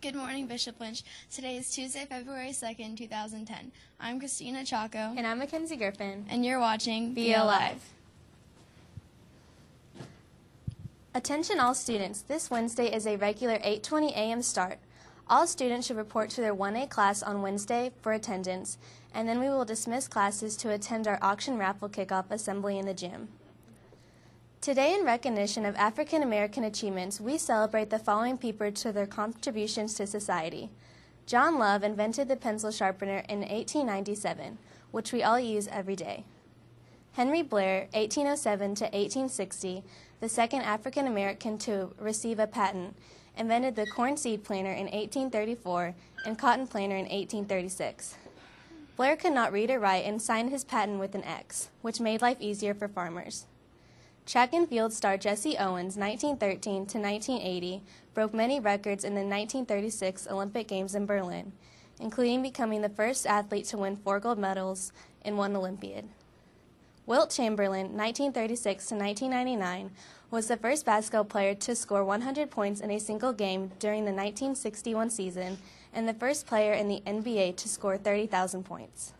Good morning, Bishop Lynch. Today is Tuesday, February 2nd, 2010. I'm Christina Chaco. And I'm Mackenzie Griffin. And you're watching BL Live. Attention all students. This Wednesday is a regular 8:20 a.m. start. All students should report to their 1A class on Wednesday for attendance, and then we will dismiss classes to attend our auction raffle kickoff assembly in the gym. Today, in recognition of African American achievements, we celebrate the following people to their contributions to society. John Love invented the pencil sharpener in 1897, which we all use every day. Henry Blair, 1807 to 1860, the second African American to receive a patent, invented the corn seed planter in 1834 and cotton planter in 1836. Blair could not read or write and signed his patent with an X, which made life easier for farmers. Track and field star Jesse Owens, 1913 to 1980, broke many records in the 1936 Olympic Games in Berlin, including becoming the first athlete to win four gold medals in one Olympiad. Wilt Chamberlain, 1936 to 1999, was the first basketball player to score 100 points in a single game during the 1961 season and the first player in the NBA to score 30,000 points.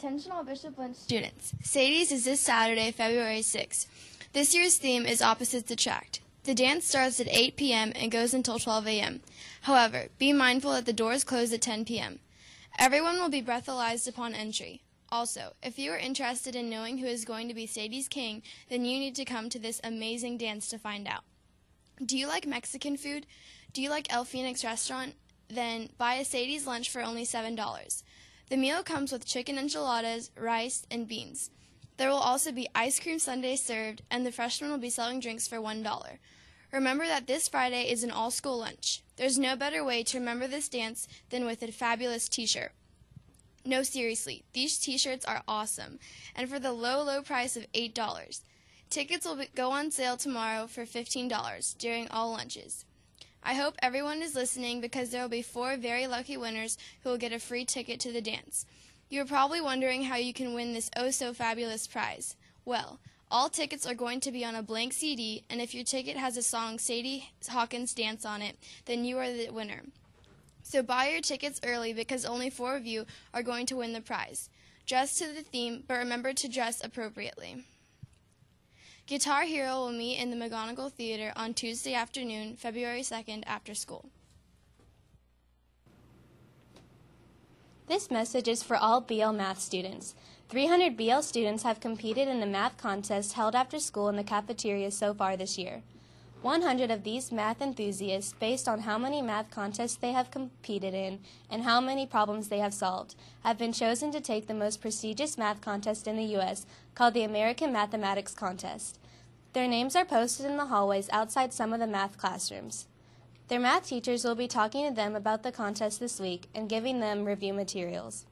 Attention all Bishop Lynch students. Sadie's is this Saturday, February 6th. This year's theme is Opposites Attract. The dance starts at 8 p.m. and goes until 12 a.m. However, be mindful that the doors close at 10 p.m. Everyone will be breathalyzed upon entry. Also, if you are interested in knowing who is going to be Sadie's king, then you need to come to this amazing dance to find out. Do you like Mexican food? Do you like El Fenix restaurant? Then buy a Sadie's lunch for only $7. The meal comes with chicken enchiladas, rice, and beans. There will also be ice cream sundaes served, and the freshmen will be selling drinks for $1. Remember that this Friday is an all school lunch. There's no better way to remember this dance than with a fabulous t shirt. No, seriously, these t shirts are awesome, and for the low, low price of $8. Tickets will go on sale tomorrow for $15 during all lunches. I hope everyone is listening because there will be four very lucky winners who will get a free ticket to the dance. You are probably wondering how you can win this oh so fabulous prize. Well, all tickets are going to be on a blank CD, and if your ticket has a song Sadie Hawkins Dance on it, then you are the winner. So buy your tickets early because only four of you are going to win the prize. Dress to the theme, but remember to dress appropriately. Guitar Hero will meet in the McGonigal Theater on Tuesday afternoon, February 2nd, after school. This message is for all BL Math students. 300 BL students have competed in the math contest held after school in the cafeteria so far this year. 100 of these math enthusiasts, based on how many math contests they have competed in and how many problems they have solved, have been chosen to take the most prestigious math contest in the U.S. called the American Mathematics Contest. Their names are posted in the hallways outside some of the math classrooms. Their math teachers will be talking to them about the contest this week and giving them review materials.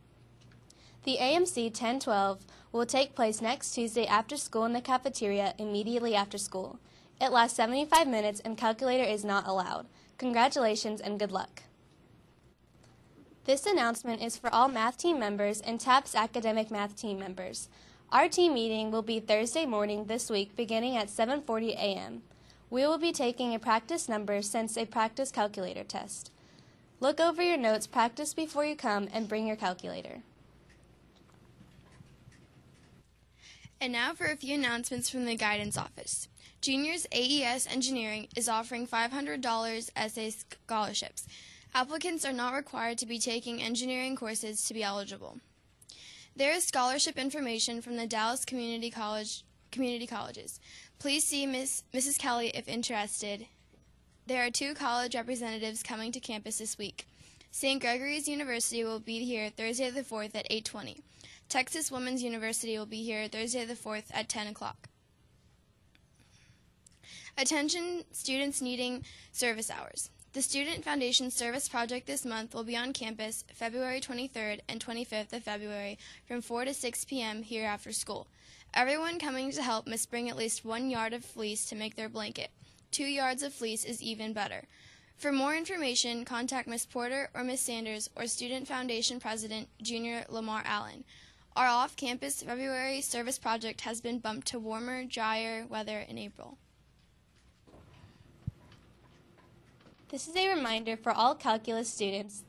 The AMC 1012 will take place next Tuesday after school in the cafeteria immediately after school. It lasts 75 minutes and calculator is not allowed. Congratulations and good luck. This announcement is for all math team members and TAPPS academic math team members. Our team meeting will be Thursday morning this week beginning at 7:40 a.m. We will be taking a practice number since a practice calculator test. Look over your notes, practice before you come, and bring your calculator. And now for a few announcements from the guidance office. Juniors AES Engineering is offering $500 essay scholarships. Applicants are not required to be taking engineering courses to be eligible. There is scholarship information from the Dallas Community College community colleges. Please see Ms. Mrs. Kelly if interested. There are two college representatives coming to campus this week. St. Gregory's University will be here Thursday the 4th at 8:20. Texas Women's University will be here Thursday the 4th at 10 o'clock. Attention students needing service hours. The Student Foundation Service Project this month will be on campus February 23rd and 25th of February from 4 to 6 p.m. here after school. Everyone coming to help must bring at least one yard of fleece to make their blanket. Two yards of fleece is even better. For more information, contact Miss Porter or Miss Sanders or Student Foundation President Junior Lamar Allen. Our off campus February service project has been bumped to warmer, drier weather in April. This is a reminder for all calculus students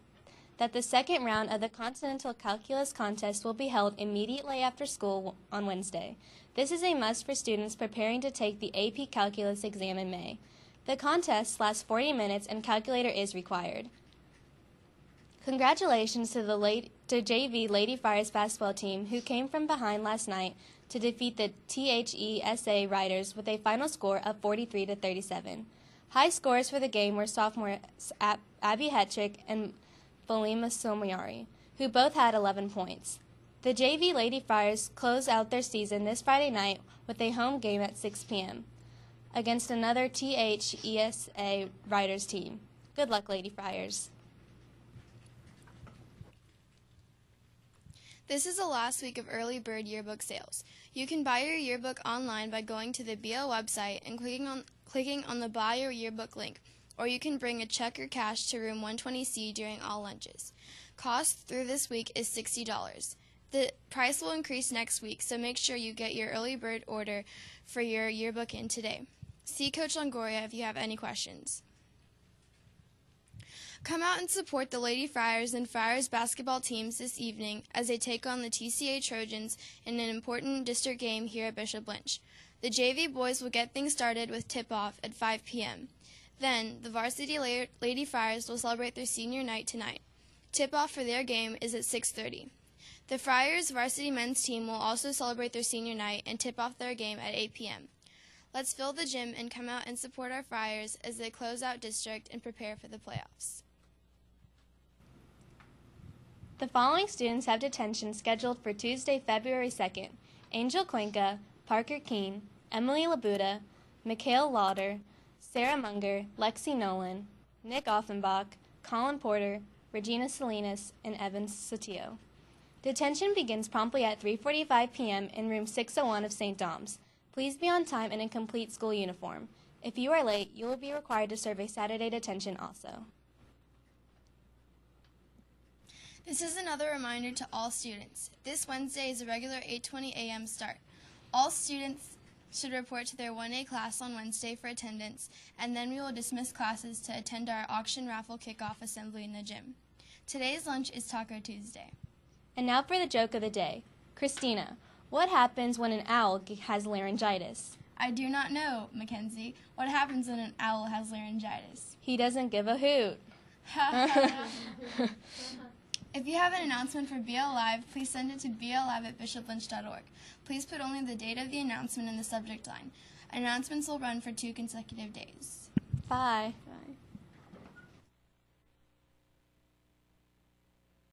that the second round of the Continental Calculus Contest will be held immediately after school on Wednesday. This is a must for students preparing to take the AP Calculus exam in May. The contest lasts 40 minutes and calculator is required. Congratulations to the late, to JV Lady Friars basketball team who came from behind last night to defeat the THESA Riders with a final score of 43 to 37. High scores for the game were sophomores Abby Hetrick and Belima Somayari, who both had 11 points. The JV Lady Friars close out their season this Friday night with a home game at 6 p.m. against another THESA Riders team. Good luck, Lady Friars. This is the last week of early bird yearbook sales. You can buy your yearbook online by going to the BL website and clicking on clicking on the buy your yearbook link, or you can bring a check or cash to room 120C during all lunches. Cost through this week is $60. The price will increase next week, so make sure you get your early bird order for your yearbook in today. See Coach Longoria if you have any questions. Come out and support the Lady Friars and Friars basketball teams this evening as they take on the TCA Trojans in an important district game here at Bishop Lynch. The JV boys will get things started with tip-off at 5 p.m. Then, the varsity Lady Friars will celebrate their senior night tonight. Tip-off for their game is at 6.30. The Friars varsity men's team will also celebrate their senior night and tip off their game at 8 p.m. Let's fill the gym and come out and support our Friars as they close out district and prepare for the playoffs. The following students have detention scheduled for Tuesday, February 2nd. Angel Cuenca, Parker Keene, Emily Labuda, Mikhail Lauder, Sarah Munger, Lexi Nolan, Nick Offenbach, Colin Porter, Regina Salinas, and Evan Sotillo. Detention begins promptly at 3:45 p.m. in room 601 of St. Dom's. Please be on time and in complete school uniform. If you are late, you will be required to serve a Saturday detention also. This is another reminder to all students. This Wednesday is a regular 8:20 a.m. start. All students should report to their 1A class on Wednesday for attendance, and then we will dismiss classes to attend our auction raffle kickoff assembly in the gym. Today's lunch is Taco Tuesday. And now for the joke of the day. Christina, what happens when an owl has laryngitis? I do not know, Mackenzie. What happens when an owl has laryngitis? He doesn't give a hoot. If you have an announcement for BL Live, please send it to blive at bishoplynch.org. Please put only the date of the announcement in the subject line. Announcements will run for two consecutive days. Bye.